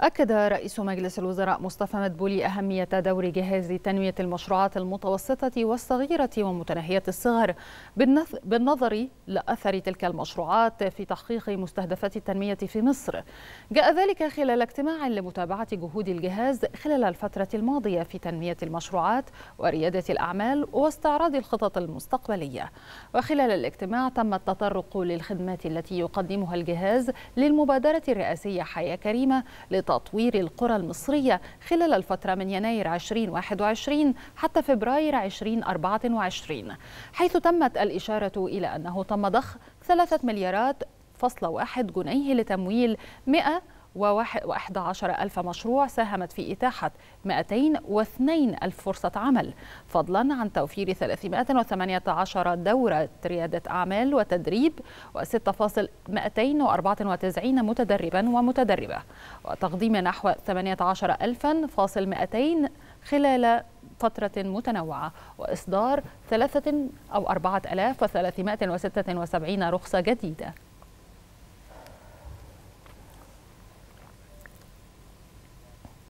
أكد رئيس مجلس الوزراء مصطفى مدبولي أهمية دور جهاز تنمية المشروعات المتوسطة والصغيرة ومتناهية الصغر. بالنظر لأثر تلك المشروعات في تحقيق مستهدفات التنمية في مصر جاء ذلك خلال اجتماع لمتابعة جهود الجهاز خلال الفترة الماضية في تنمية المشروعات وريادة الأعمال واستعراض الخطط المستقبلية. وخلال الاجتماع تم التطرق للخدمات التي يقدمها الجهاز للمبادرة الرئاسية حياة كريمة تطوير القرى المصرية خلال الفترة من يناير 2021 حتى فبراير 2024 حيث تمت الإشارة إلى أنه تم ضخ ثلاثة مليارات فاصل واحد جنيه لتمويل 100 و11 ألف مشروع ساهمت في إتاحة 202 ألف فرصة عمل. فضلا عن توفير 318 دورة ريادة أعمال وتدريب و6.294 متدربا ومتدربة. وتقديم نحو 18 ألفا فاصل 200 خلال فترة متنوعة. وإصدار ثلاثة أو أربعة ألاف وثلاثمائة وستة وسبعين رخصة جديدة.